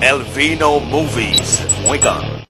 Elvino Movies, Lincoln.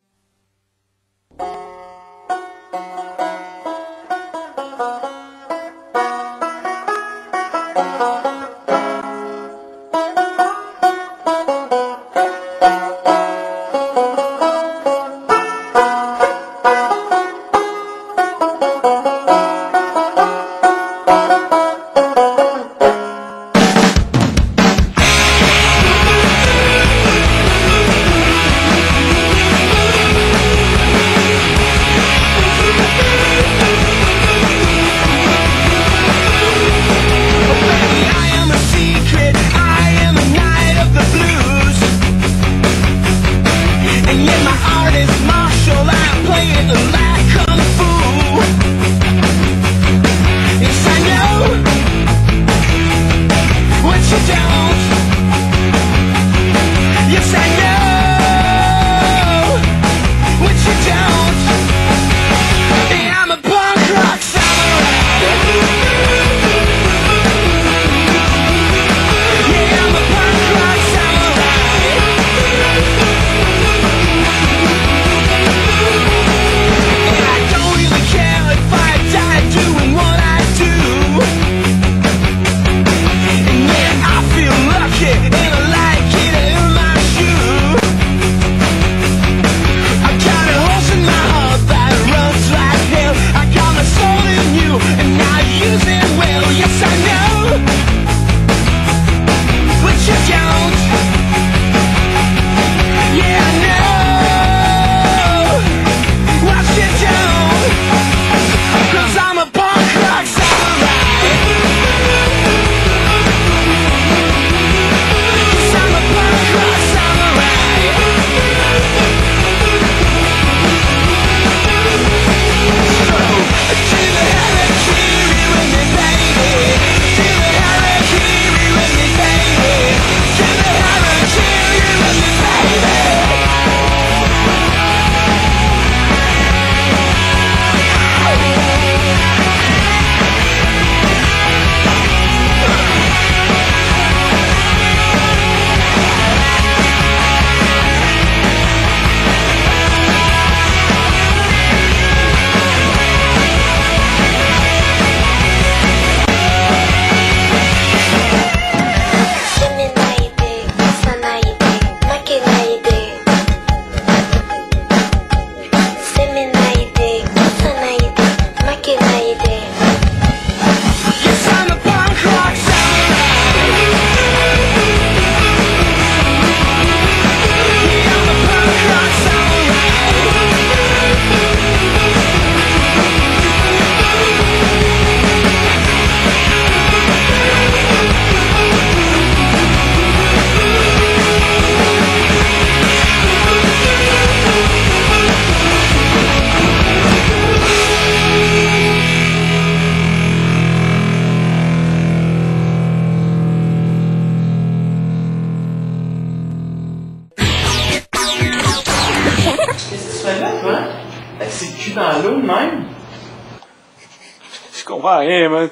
développement. Fait que cul dans l'eau même. Je comprends rien, man.